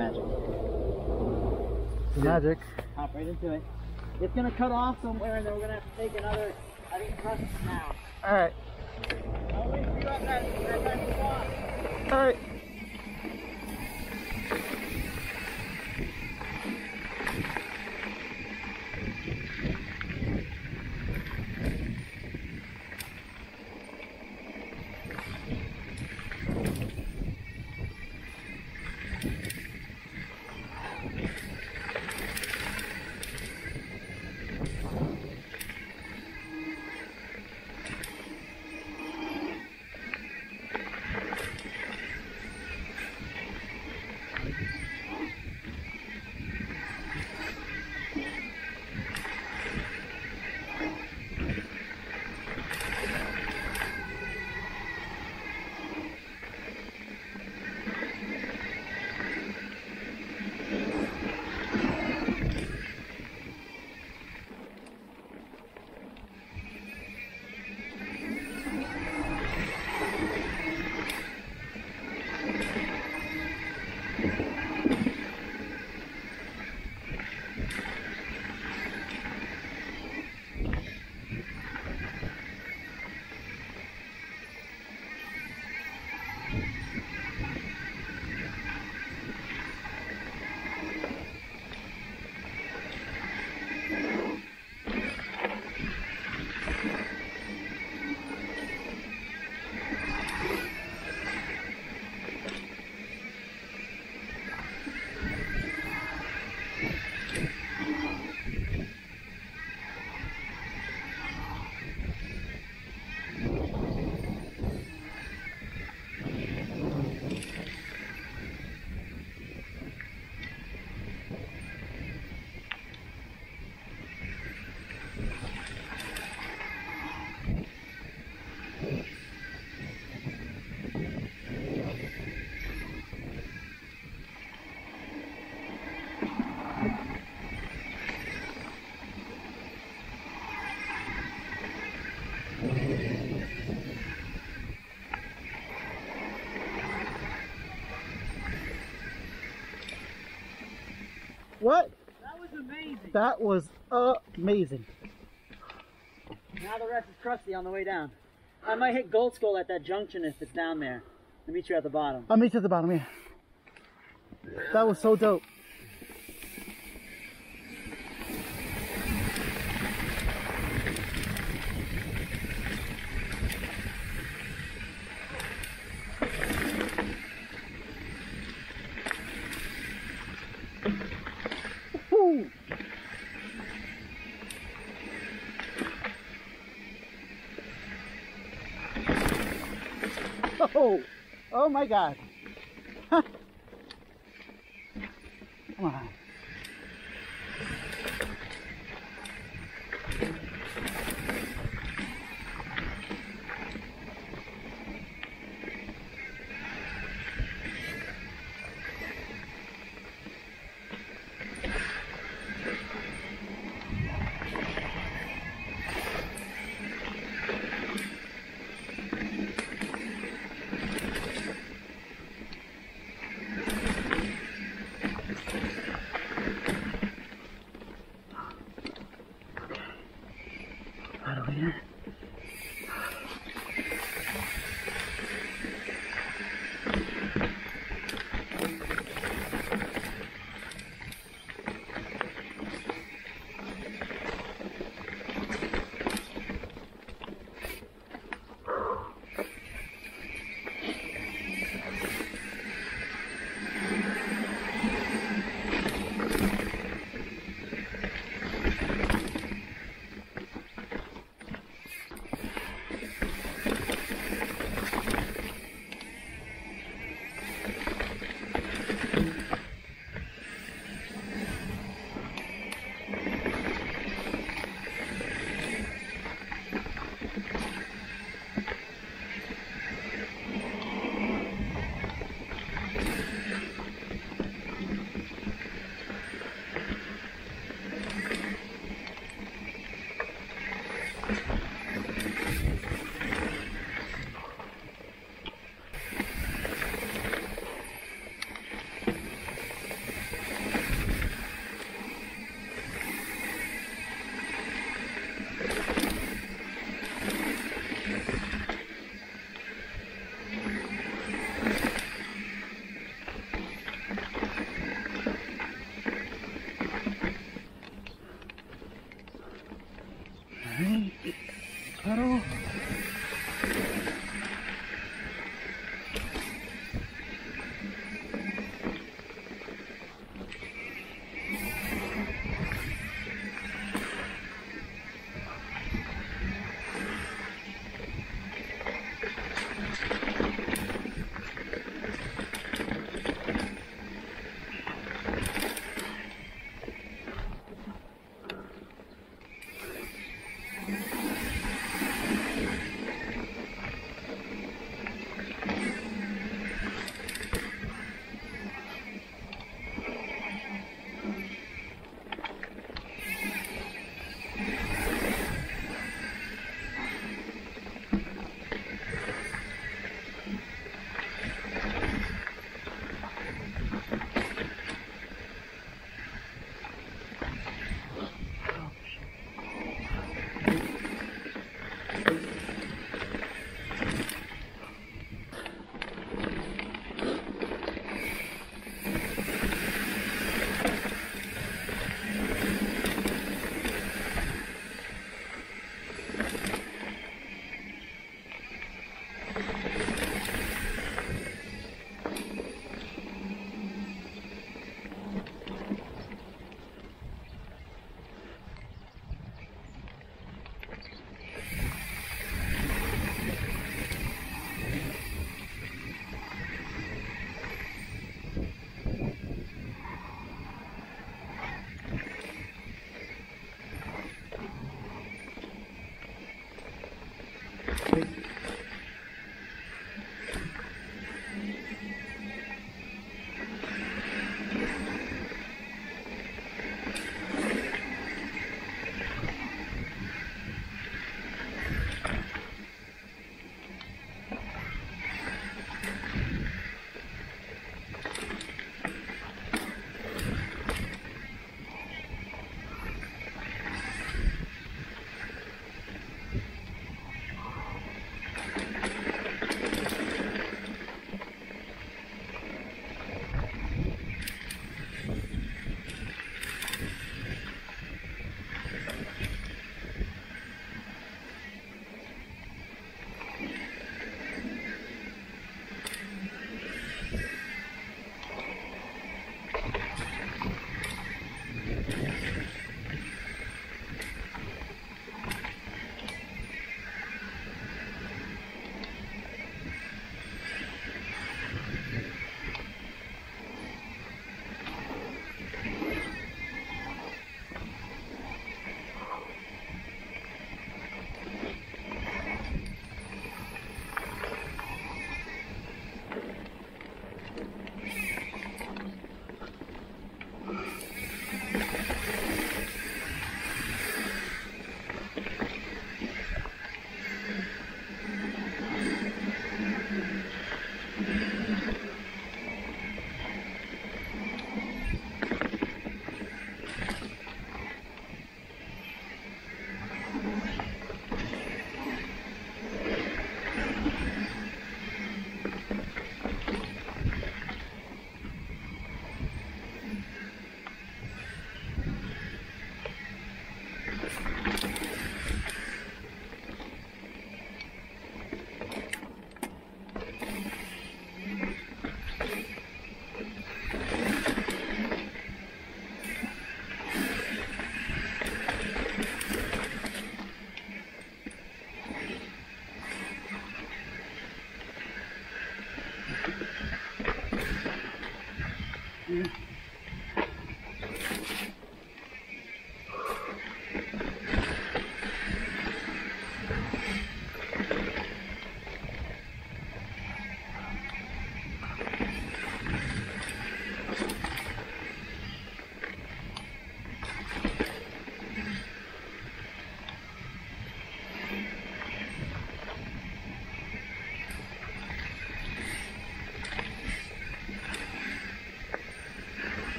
magic. Magic. Hop right into it. It's gonna cut off somewhere, and then we're gonna have to take another. I think trust now. All right. I'll wait for you up that that That was amazing. Now the rest is Krusty on the way down. I might hit Gold Skull at that junction if it's down there. I'll meet you at the bottom. I'll meet you at the bottom, yeah. That was so dope. Oh, oh my God. Yeah. Yeah.